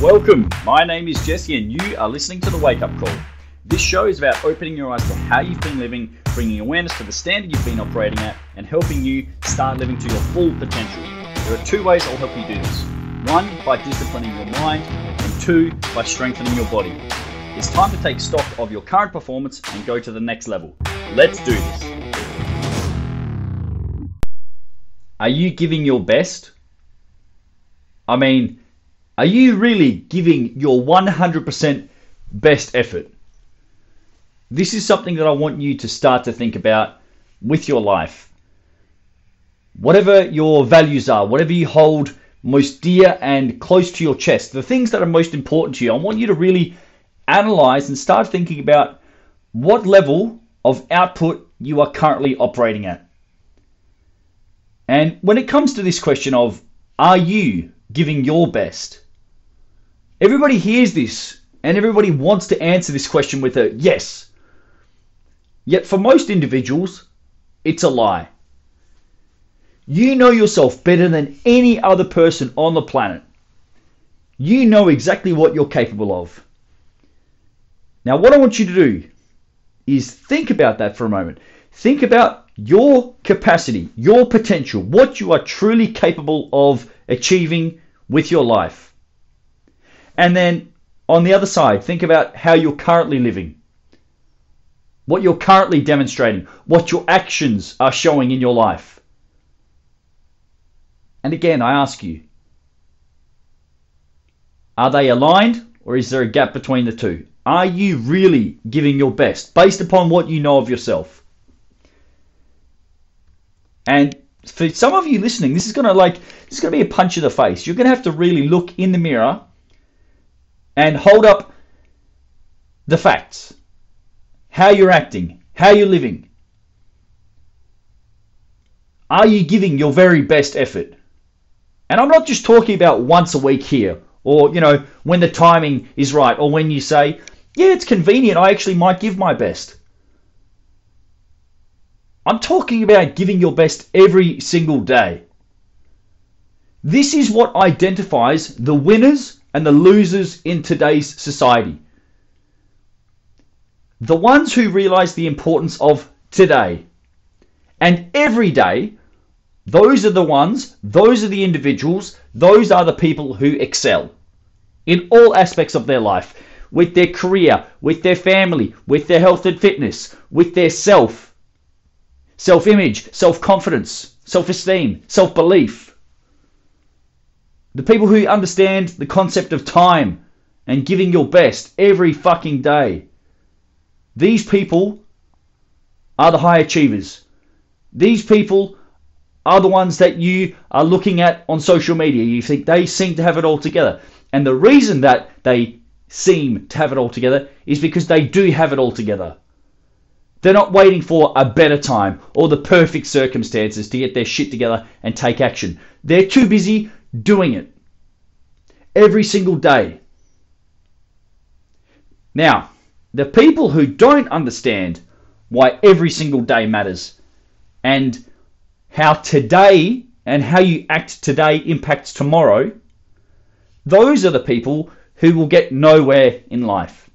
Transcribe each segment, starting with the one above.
Welcome. My name is Jesse, and you are listening to the Wake Up Call. This show is about opening your eyes to how you've been living, bringing awareness to the standard you've been operating at, and helping you start living to your full potential. There are two ways I'll help you do this one, by disciplining your mind, and two, by strengthening your body. It's time to take stock of your current performance and go to the next level. Let's do this. Are you giving your best? I mean, are you really giving your 100% best effort? This is something that I want you to start to think about with your life. Whatever your values are, whatever you hold most dear and close to your chest, the things that are most important to you, I want you to really analyze and start thinking about what level of output you are currently operating at. And when it comes to this question of are you giving your best? Everybody hears this and everybody wants to answer this question with a yes. Yet for most individuals, it's a lie. You know yourself better than any other person on the planet. You know exactly what you're capable of. Now, what I want you to do is think about that for a moment. Think about your capacity, your potential, what you are truly capable of achieving with your life. And then on the other side, think about how you're currently living, what you're currently demonstrating, what your actions are showing in your life. And again, I ask you, are they aligned or is there a gap between the two? Are you really giving your best based upon what you know of yourself? And for some of you listening, this is gonna like this is gonna be a punch in the face. You're gonna have to really look in the mirror and hold up the facts. How you're acting, how you're living. Are you giving your very best effort? And I'm not just talking about once a week here, or, you know, when the timing is right, or when you say, yeah, it's convenient, I actually might give my best. I'm talking about giving your best every single day. This is what identifies the winners and the losers in today's society. The ones who realize the importance of today and every day, those are the ones, those are the individuals, those are the people who excel in all aspects of their life with their career, with their family, with their health and fitness, with their self, self image, self confidence, self esteem, self belief. The people who understand the concept of time and giving your best every fucking day. These people are the high achievers. These people are the ones that you are looking at on social media. You think they seem to have it all together. And the reason that they seem to have it all together is because they do have it all together. They're not waiting for a better time or the perfect circumstances to get their shit together and take action. They're too busy doing it every single day. Now, the people who don't understand why every single day matters and how today and how you act today impacts tomorrow, those are the people who will get nowhere in life.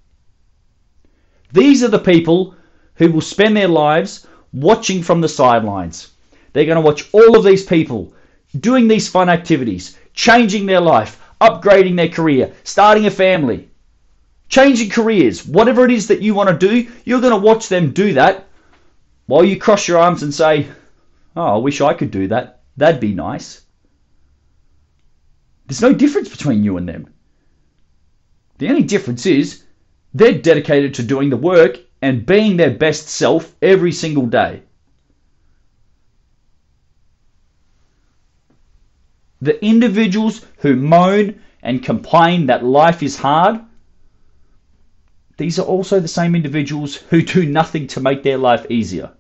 These are the people who will spend their lives watching from the sidelines. They're going to watch all of these people doing these fun activities, changing their life, upgrading their career, starting a family, changing careers, whatever it is that you want to do, you're going to watch them do that while you cross your arms and say, Oh, I wish I could do that. That'd be nice. There's no difference between you and them. The only difference is they're dedicated to doing the work and being their best self every single day. The individuals who moan and complain that life is hard, these are also the same individuals who do nothing to make their life easier.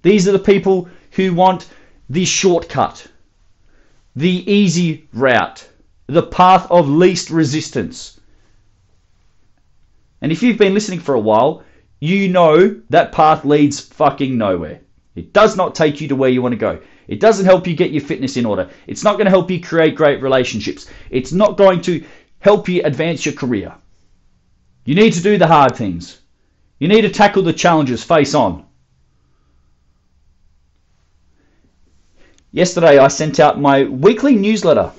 These are the people who want the shortcut, the easy route, the path of least resistance. And if you've been listening for a while, you know that path leads fucking nowhere. It does not take you to where you want to go. It doesn't help you get your fitness in order. It's not going to help you create great relationships. It's not going to help you advance your career. You need to do the hard things. You need to tackle the challenges face on. Yesterday, I sent out my weekly newsletter,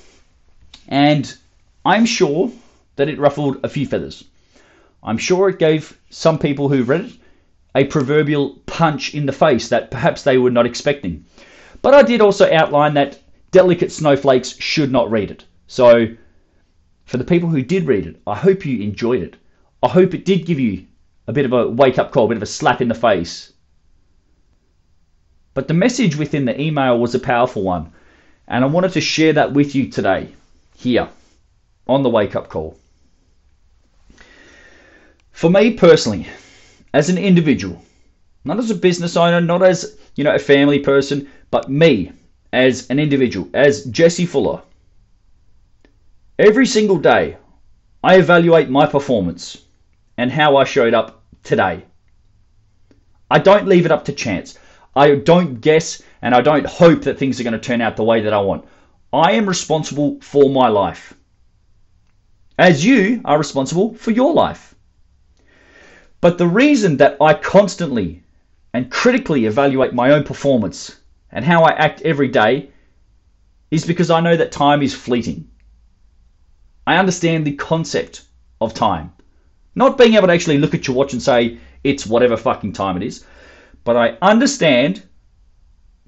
and I'm sure that it ruffled a few feathers. I'm sure it gave some people who read it a proverbial punch in the face that perhaps they were not expecting. But I did also outline that delicate snowflakes should not read it. So, for the people who did read it, I hope you enjoyed it. I hope it did give you a bit of a wake up call, a bit of a slap in the face but the message within the email was a powerful one. And I wanted to share that with you today, here, on the wake up call. For me personally, as an individual, not as a business owner, not as you know a family person, but me as an individual, as Jesse Fulla. Every single day, I evaluate my performance and how I showed up today. I don't leave it up to chance. I don't guess and I don't hope that things are going to turn out the way that I want. I am responsible for my life. As you are responsible for your life. But the reason that I constantly and critically evaluate my own performance and how I act every day is because I know that time is fleeting. I understand the concept of time. Not being able to actually look at your watch and say, it's whatever fucking time it is. But I understand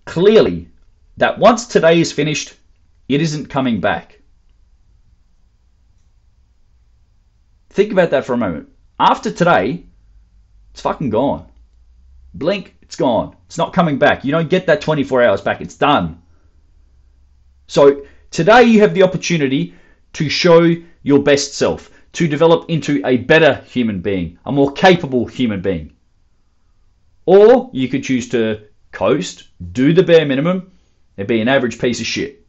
clearly that once today is finished, it isn't coming back. Think about that for a moment. After today, it's fucking gone. Blink, it's gone. It's not coming back. You don't get that 24 hours back. It's done. So today you have the opportunity to show your best self, to develop into a better human being, a more capable human being. Or you could choose to coast, do the bare minimum, and be an average piece of shit.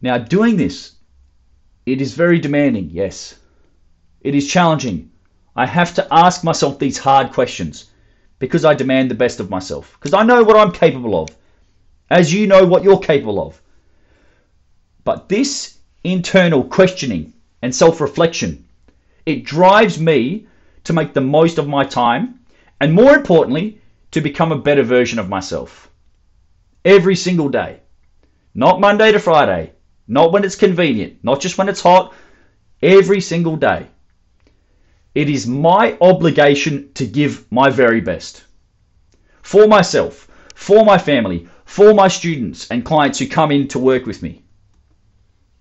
Now, doing this, it is very demanding, yes. It is challenging. I have to ask myself these hard questions because I demand the best of myself, because I know what I'm capable of, as you know what you're capable of. But this internal questioning and self reflection, it drives me to make the most of my time, and more importantly, to become a better version of myself. Every single day. Not Monday to Friday, not when it's convenient, not just when it's hot, every single day. It is my obligation to give my very best. For myself, for my family, for my students and clients who come in to work with me.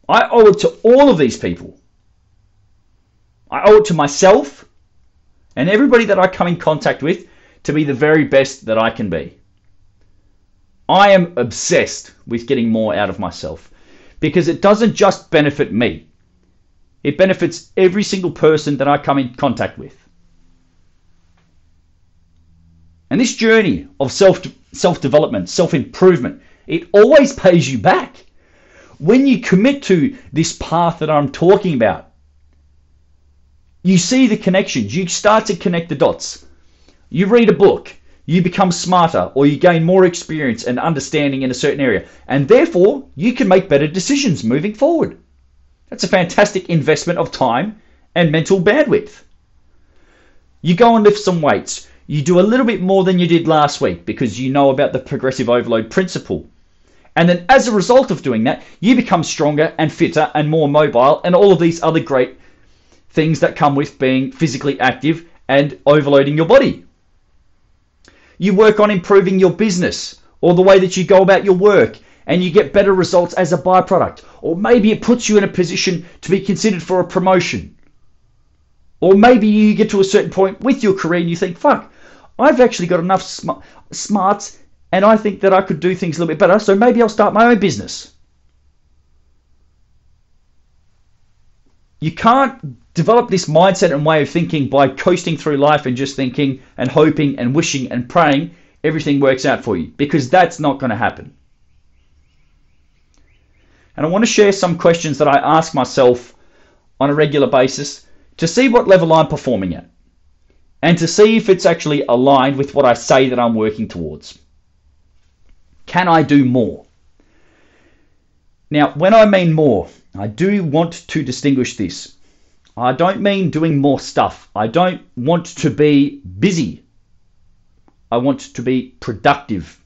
I owe it to all of these people. I owe it to myself and everybody that I come in contact with to be the very best that I can be. I am obsessed with getting more out of myself because it doesn't just benefit me, it benefits every single person that I come in contact with. And this journey of self self development, self improvement, it always pays you back. When you commit to this path that I'm talking about, you see the connections. You start to connect the dots. You read a book, you become smarter, or you gain more experience and understanding in a certain area, and therefore you can make better decisions moving forward. That's a fantastic investment of time and mental bandwidth. You go and lift some weights. You do a little bit more than you did last week because you know about the progressive overload principle. And then as a result of doing that, you become stronger and fitter and more mobile and all of these other great things that come with being physically active and overloading your body. You work on improving your business or the way that you go about your work and you get better results as a byproduct. Or maybe it puts you in a position to be considered for a promotion. Or maybe you get to a certain point with your career and you think, fuck, I've actually got enough sm- smarts and I think that I could do things a little bit better, so maybe I'll start my own business. You can't develop this mindset and way of thinking by coasting through life and just thinking and hoping and wishing and praying everything works out for you because that's not going to happen. And I want to share some questions that I ask myself on a regular basis to see what level I'm performing at and to see if it's actually aligned with what I say that I'm working towards. Can I do more? Now, when I mean more, I do want to distinguish this. I don't mean doing more stuff. I don't want to be busy. I want to be productive.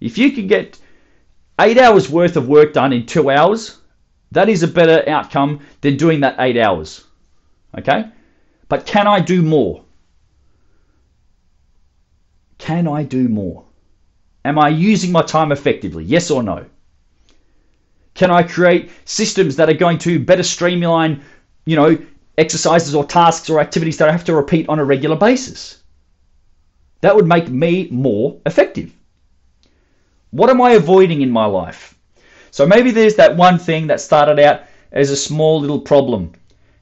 If you can get eight hours worth of work done in two hours, that is a better outcome than doing that eight hours. Okay? But can I do more? Can I do more? Am I using my time effectively? Yes or no? Can I create systems that are going to better streamline, you know, exercises or tasks or activities that I have to repeat on a regular basis? That would make me more effective. What am I avoiding in my life? So maybe there's that one thing that started out as a small little problem.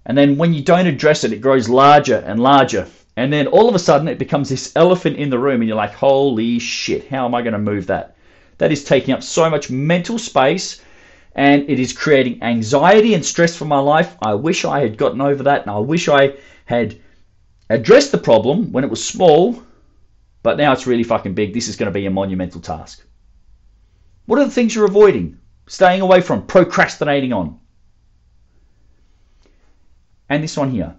And then when you don't address it, it grows larger and larger. And then all of a sudden it becomes this elephant in the room, and you're like, holy shit, how am I going to move that? That is taking up so much mental space and it is creating anxiety and stress for my life. I wish I had gotten over that and I wish I had addressed the problem when it was small, but now it's really fucking big. This is going to be a monumental task. What are the things you're avoiding, staying away from, procrastinating on? And this one here.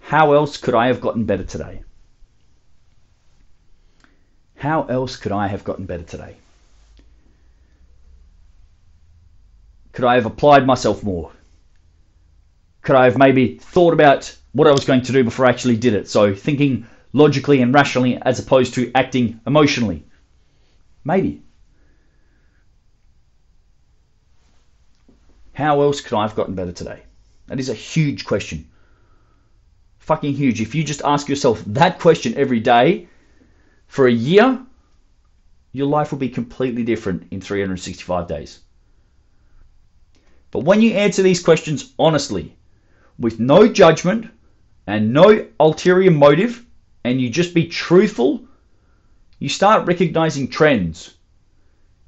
How else could I have gotten better today? How else could I have gotten better today? Could I have applied myself more? Could I have maybe thought about what I was going to do before I actually did it? So thinking logically and rationally as opposed to acting emotionally. Maybe. How else could I have gotten better today? That is a huge question. Fucking huge. If you just ask yourself that question every day for a year, your life will be completely different in 365 days. But when you answer these questions honestly, with no judgment and no ulterior motive, and you just be truthful, you start recognizing trends.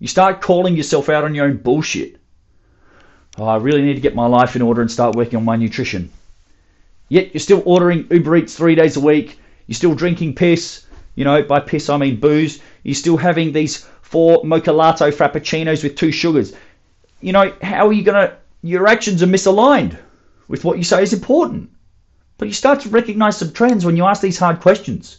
You start calling yourself out on your own bullshit oh, I really need to get my life in order and start working on my nutrition. Yet you're still ordering Uber Eats three days a week. You're still drinking piss. You know, by piss I mean booze. You're still having these four mocha latte frappuccinos with two sugars. You know, how are you going to. Your actions are misaligned with what you say is important. But you start to recognize some trends when you ask these hard questions.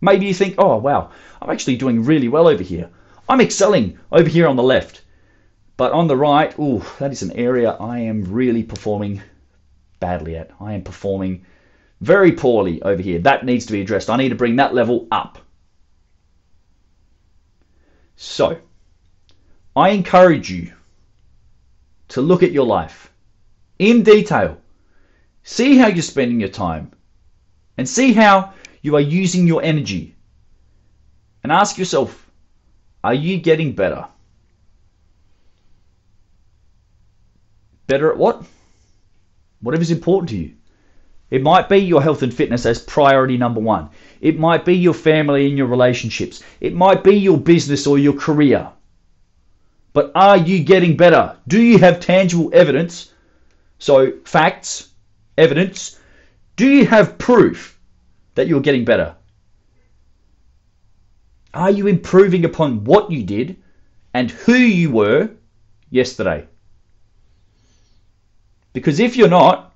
Maybe you think, oh, wow, I'm actually doing really well over here. I'm excelling over here on the left. But on the right, ooh, that is an area I am really performing badly at. I am performing very poorly over here. That needs to be addressed. I need to bring that level up. So, I encourage you to look at your life in detail. See how you're spending your time and see how you are using your energy. And ask yourself, are you getting better? Better at what? Whatever's important to you. It might be your health and fitness as priority number one. It might be your family and your relationships. It might be your business or your career. But are you getting better? Do you have tangible evidence? So, facts, evidence. Do you have proof that you're getting better? Are you improving upon what you did and who you were yesterday? Because if you're not,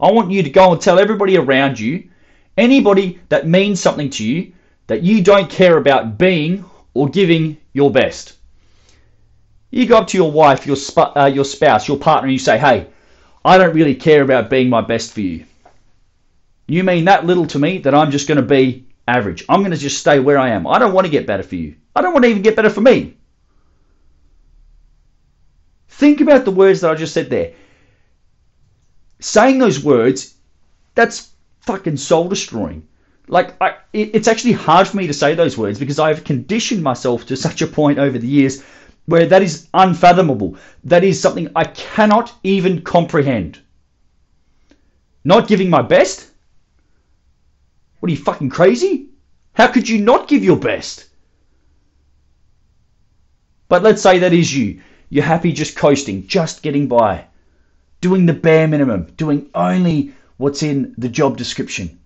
I want you to go and tell everybody around you, anybody that means something to you, that you don't care about being or giving your best. You go up to your wife, your, sp- uh, your spouse, your partner, and you say, hey, I don't really care about being my best for you. You mean that little to me that I'm just going to be average. I'm going to just stay where I am. I don't want to get better for you. I don't want to even get better for me. Think about the words that I just said there saying those words, that's fucking soul destroying. Like, I, it, it's actually hard for me to say those words because I've conditioned myself to such a point over the years where that is unfathomable. That is something I cannot even comprehend. Not giving my best? What are you fucking crazy? How could you not give your best? But let's say that is you. You're happy just coasting, just getting by doing the bare minimum, doing only what's in the job description.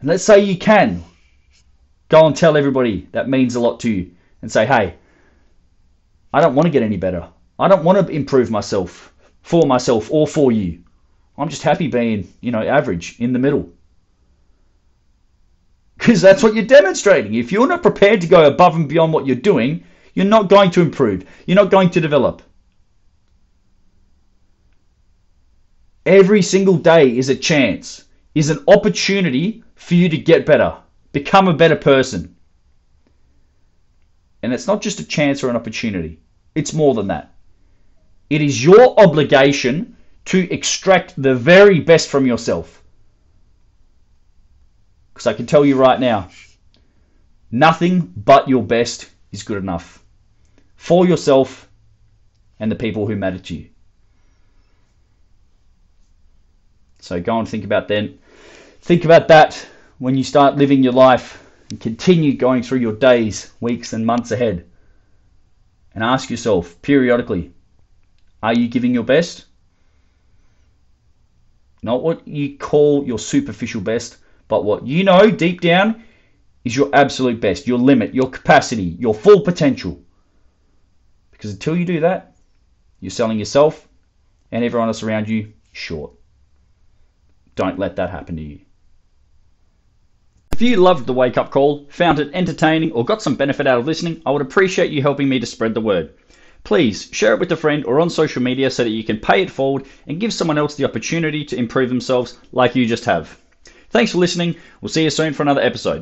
And let's say you can go and tell everybody that means a lot to you and say, hey, I don't want to get any better. I don't want to improve myself for myself or for you. I'm just happy being, you know, average in the middle. Because that's what you're demonstrating. If you're not prepared to go above and beyond what you're doing, you're not going to improve. You're not going to develop. Every single day is a chance, is an opportunity for you to get better, become a better person. And it's not just a chance or an opportunity, it's more than that. It is your obligation to extract the very best from yourself. Because I can tell you right now, nothing but your best is good enough for yourself and the people who matter to you. So go and think about then. Think about that when you start living your life and continue going through your days, weeks, and months ahead. And ask yourself periodically are you giving your best? Not what you call your superficial best, but what you know deep down is your absolute best, your limit, your capacity, your full potential. Because until you do that, you're selling yourself and everyone else around you short. Don't let that happen to you. If you loved the wake up call, found it entertaining, or got some benefit out of listening, I would appreciate you helping me to spread the word. Please share it with a friend or on social media so that you can pay it forward and give someone else the opportunity to improve themselves like you just have. Thanks for listening. We'll see you soon for another episode.